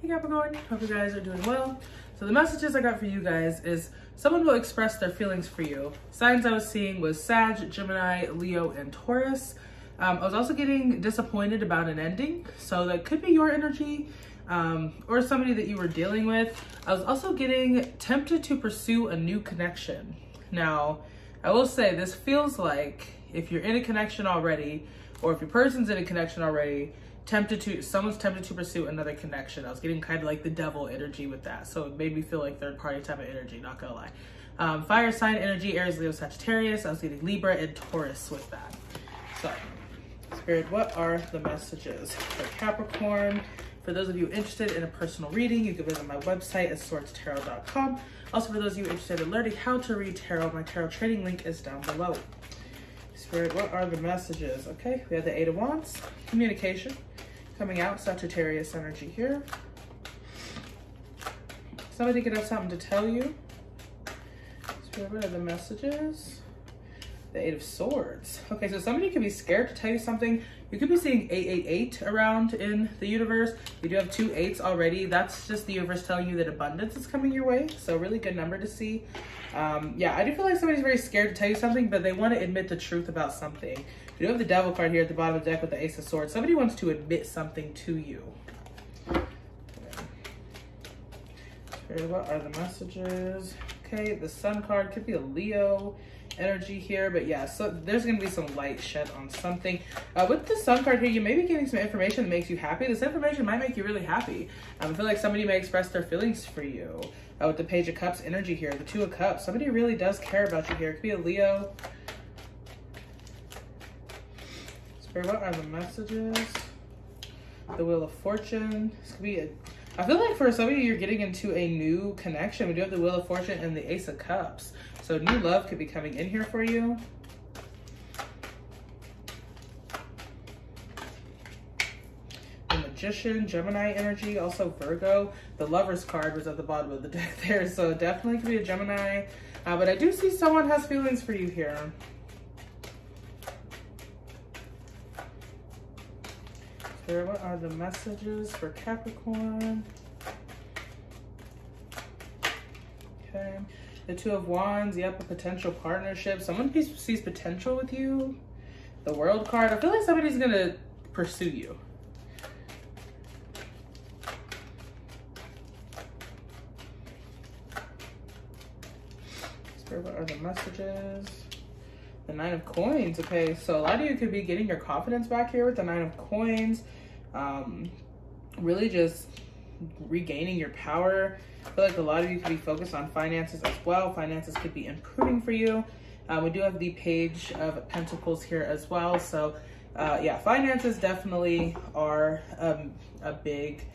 Hey Capricorn, hope you guys are doing well. So the messages I got for you guys is someone will express their feelings for you. Signs I was seeing was Sag, Gemini, Leo, and Taurus. Um, I was also getting disappointed about an ending. So that could be your energy um, or somebody that you were dealing with. I was also getting tempted to pursue a new connection. Now, I will say this feels like if you're in a connection already, or if your person's in a connection already, tempted to, someone's tempted to pursue another connection. I was getting kind of like the devil energy with that. So it made me feel like third party type of energy, not gonna lie. Um, fire sign energy, Aries, Leo, Sagittarius. I was getting Libra and Taurus with that. So, Spirit, what are the messages for Capricorn? For those of you interested in a personal reading, you can visit my website at swordstarot.com. Also, for those of you interested in learning how to read tarot, my tarot training link is down below. Spirit, what are the messages? Okay, we have the Eight of Wands, communication, coming out, Sagittarius energy here. Somebody could have something to tell you. Spirit, what are the messages? The Eight of Swords. Okay, so somebody could be scared to tell you something. You could be seeing 888 around in the universe. You do have two eights already. That's just the universe telling you that abundance is coming your way. So really good number to see. Um, yeah, I do feel like somebody's very scared to tell you something, but they want to admit the truth about something. You do have the Devil card here at the bottom of the deck with the Ace of Swords. Somebody wants to admit something to you. Okay, what are the messages? Okay, the Sun card could be a Leo energy here, but yeah, so there's gonna be some light shed on something. Uh, with the sun card here, you may be getting some information that makes you happy. This information might make you really happy. Um, I feel like somebody may express their feelings for you. Uh, with the Page of Cups energy here, the Two of Cups, somebody really does care about you here. It could be a Leo. What are the messages? The Wheel of Fortune. This could be a I feel like for some of you, you're getting into a new connection. We do have the Wheel of Fortune and the Ace of Cups. So new love could be coming in here for you. The Magician, Gemini energy, also Virgo. The Lover's card was at the bottom of the deck there. So definitely could be a Gemini. Uh, but I do see someone has feelings for you here. There, what are the messages for Capricorn? Okay. The Two of Wands, yep, a potential partnership. Someone sees potential with you. The World card. I feel like somebody's going to pursue you. what are the messages? The Nine of Coins. Okay, so a lot of you could be getting your confidence back here with the Nine of Coins. Um, really just regaining your power. I feel like a lot of you could be focused on finances as well. Finances could be improving for you. Uh, we do have the Page of Pentacles here as well. So uh, yeah, finances definitely are um, a big,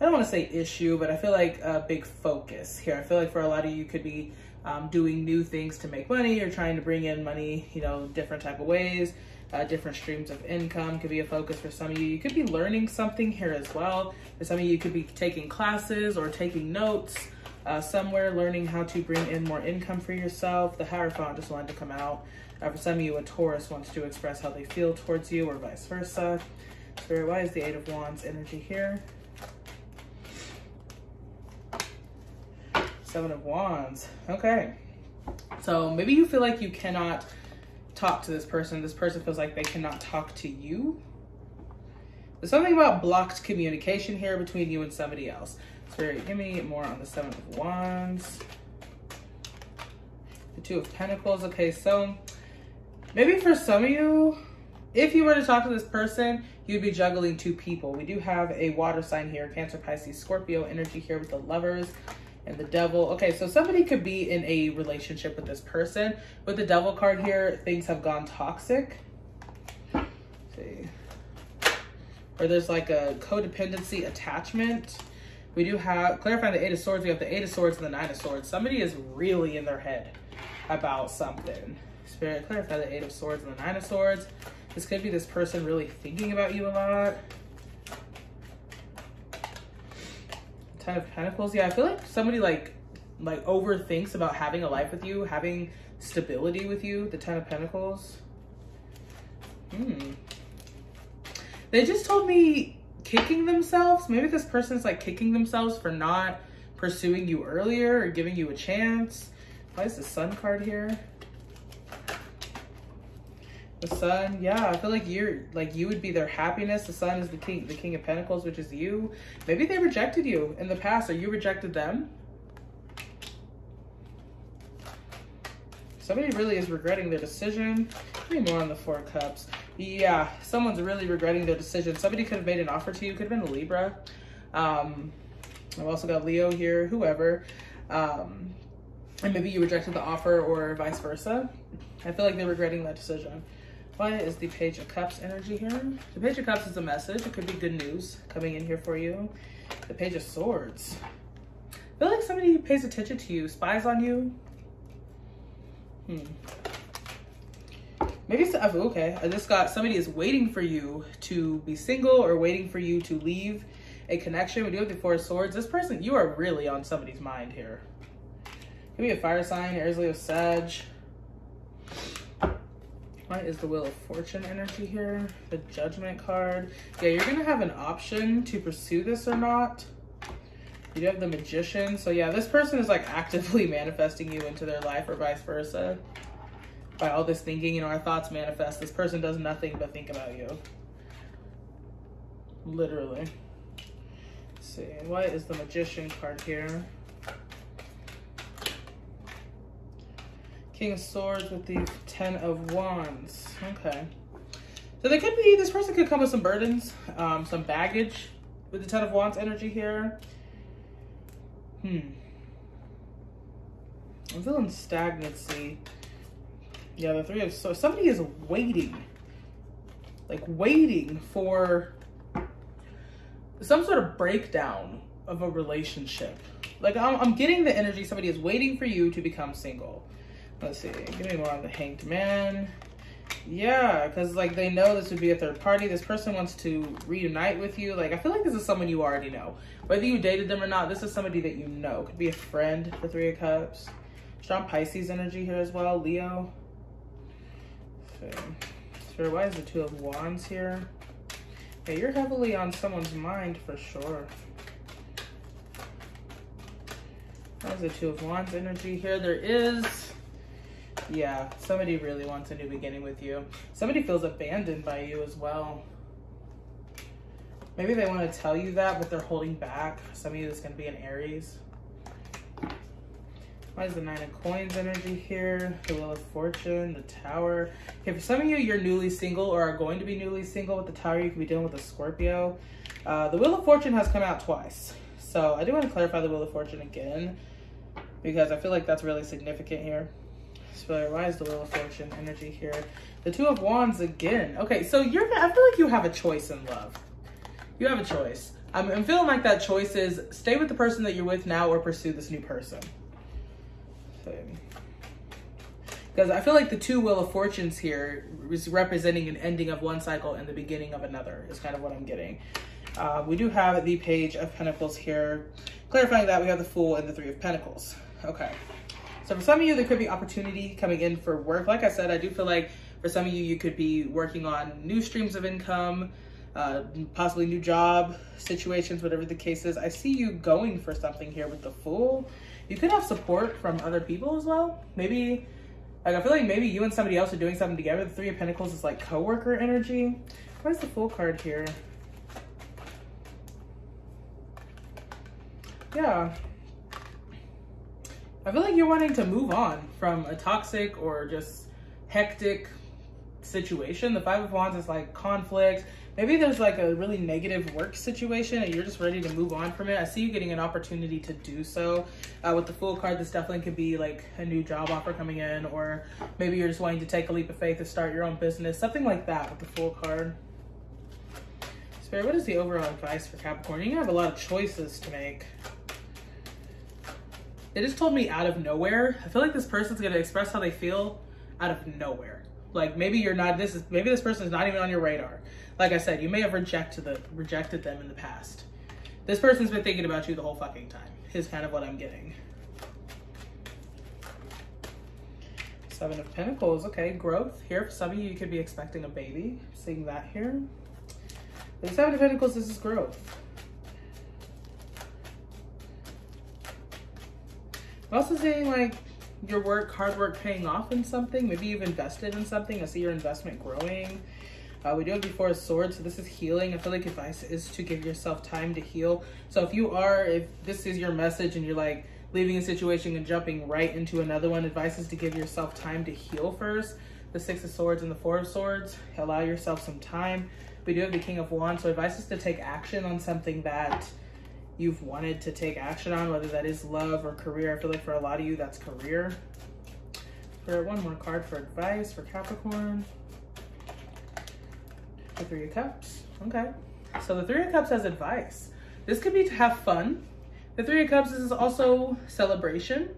I don't want to say issue, but I feel like a big focus here. I feel like for a lot of you could be um, doing new things to make money or trying to bring in money, you know, different type of ways. Uh, different streams of income could be a focus for some of you. You could be learning something here as well. For some of you, could be taking classes or taking notes uh, somewhere, learning how to bring in more income for yourself. The Hierophant just wanted to come out. Uh, for some of you, a Taurus wants to express how they feel towards you or vice versa. Spirit, why is the Eight of Wands energy here? Seven of Wands. Okay. So maybe you feel like you cannot talk to this person. This person feels like they cannot talk to you. There's something about blocked communication here between you and somebody else. So give me more on the Seven of Wands. The Two of Pentacles. Okay, so maybe for some of you, if you were to talk to this person, you'd be juggling two people. We do have a water sign here, Cancer, Pisces, Scorpio energy here with the lovers and the devil. Okay, so somebody could be in a relationship with this person. With the devil card here, things have gone toxic. Let's see. Or there's like a codependency attachment. We do have, clarifying the Eight of Swords, we have the Eight of Swords and the Nine of Swords. Somebody is really in their head about something. Spirit, clarify the Eight of Swords and the Nine of Swords. This could be this person really thinking about you a lot. Ten of Pentacles. Yeah, I feel like somebody like like overthinks about having a life with you, having stability with you. The Ten of Pentacles. Hmm. They just told me kicking themselves. Maybe this person's like kicking themselves for not pursuing you earlier or giving you a chance. Why is the sun card here? The sun, yeah, I feel like you're like you would be their happiness. The sun is the king, the king of pentacles, which is you. Maybe they rejected you in the past, or you rejected them. Somebody really is regretting their decision. Maybe more on the four cups. Yeah, someone's really regretting their decision. Somebody could have made an offer to you. Could have been a Libra. Um, I've also got Leo here, whoever. Um, and maybe you rejected the offer or vice versa. I feel like they're regretting that decision. Why is the Page of Cups energy here? The Page of Cups is a message. It could be good news coming in here for you. The Page of Swords. I feel like somebody pays attention to you, spies on you. Hmm. Maybe, it's, okay, I just got somebody is waiting for you to be single or waiting for you to leave a connection. We do have the Four of Swords. This person, you are really on somebody's mind here. Could be a fire sign, Aries, Leo, Sag. Is the Wheel of Fortune energy here? The Judgment card. Yeah, you're going to have an option to pursue this or not. You have the Magician. So yeah, this person is like actively manifesting you into their life or vice versa. By all this thinking, you know, our thoughts manifest. This person does nothing but think about you. Literally. Let's see, what is the Magician card here? King of Swords with the Ten of Wands. Okay. So they could be, this person could come with some burdens, um, some baggage with the Ten of Wands energy here. Hmm. I'm feeling stagnancy. Yeah, the three of so somebody is waiting. Like waiting for some sort of breakdown of a relationship. Like I'm, I'm getting the energy somebody is waiting for you to become single. Let's see, give me more on the hanged man. Yeah, because like they know this would be a third party. This person wants to reunite with you. Like I feel like this is someone you already know. Whether you dated them or not, this is somebody that you know. Could be a friend, the Three of Cups. Strong Pisces energy here as well, Leo. So, sure, why is the Two of Wands here? Yeah, you're heavily on someone's mind for sure. Why the Two of Wands energy here? There is yeah, somebody really wants a new beginning with you. Somebody feels abandoned by you as well. Maybe they want to tell you that, but they're holding back. Some of you is going to be an Aries. Why is the Nine of Coins energy here? The Wheel of Fortune, the Tower. Okay, for some of you, you're newly single or are going to be newly single with the Tower. You could be dealing with a Scorpio. Uh, the Wheel of Fortune has come out twice. So I do want to clarify the Wheel of Fortune again because I feel like that's really significant here. So why is the Wheel of Fortune energy here? The Two of Wands again. Okay, so you're, I feel like you have a choice in love. You have a choice. I'm, I'm feeling like that choice is stay with the person that you're with now or pursue this new person. Because I feel like the two Wheel of Fortunes here is representing an ending of one cycle and the beginning of another is kind of what I'm getting. Uh, we do have the Page of Pentacles here. Clarifying that, we have the Fool and the Three of Pentacles. Okay. So for some of you, there could be opportunity coming in for work. Like I said, I do feel like for some of you, you could be working on new streams of income, uh, possibly new job situations, whatever the case is. I see you going for something here with the Fool. You could have support from other people as well. Maybe, like I feel like maybe you and somebody else are doing something together. The Three of Pentacles is like co-worker energy. Where's the Fool card here? Yeah, I feel like you're wanting to move on from a toxic or just hectic situation. The Five of Wands is like conflict. Maybe there's like a really negative work situation and you're just ready to move on from it. I see you getting an opportunity to do so. Uh, with the Fool card, this definitely could be like a new job offer coming in or maybe you're just wanting to take a leap of faith to start your own business. Something like that with the Fool card. Spirit, what is the overall advice for Capricorn? You have a lot of choices to make. They just told me out of nowhere. I feel like this person's gonna express how they feel out of nowhere. Like maybe you're not this is maybe this person is not even on your radar. Like I said, you may have rejected the rejected them in the past. This person's been thinking about you the whole fucking time. Is kind of what I'm getting. Seven of Pentacles. Okay, growth here. For some of you, you could be expecting a baby. Seeing that here. The Seven of Pentacles, this is growth. Also seeing like your work, hard work paying off in something. Maybe you've invested in something. I see your investment growing. Uh, we do have before a sword, so this is healing. I feel like advice is to give yourself time to heal. So if you are, if this is your message and you're like leaving a situation and jumping right into another one, advice is to give yourself time to heal first. The six of swords and the four of swords, allow yourself some time. We do have the king of wands, so advice is to take action on something that you've wanted to take action on, whether that is love or career. I feel like for a lot of you, that's career. For one more card for advice for Capricorn. The Three of Cups. Okay. So the Three of Cups has advice. This could be to have fun. The Three of Cups is also celebration.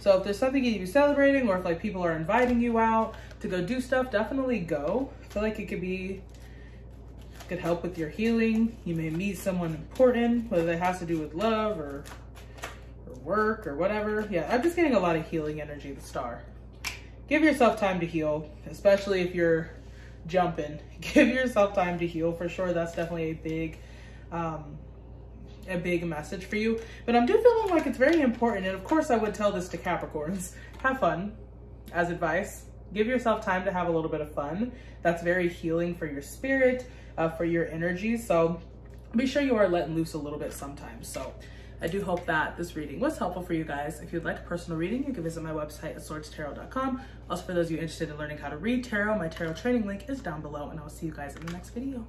So if there's something you are celebrating or if like people are inviting you out to go do stuff, definitely go. I feel like it could be could help with your healing. You may meet someone important, whether that has to do with love or, or work or whatever. Yeah, I'm just getting a lot of healing energy, the star. Give yourself time to heal, especially if you're jumping. Give yourself time to heal for sure. That's definitely a big, um, a big message for you. But I'm do feeling like it's very important. And of course I would tell this to Capricorns. Have fun as advice. Give yourself time to have a little bit of fun. That's very healing for your spirit uh, for your energy. So be sure you are letting loose a little bit sometimes. So I do hope that this reading was helpful for you guys. If you'd like a personal reading, you can visit my website at swordstarot.com. Also, for those of you interested in learning how to read tarot, my tarot training link is down below, and I'll see you guys in the next video.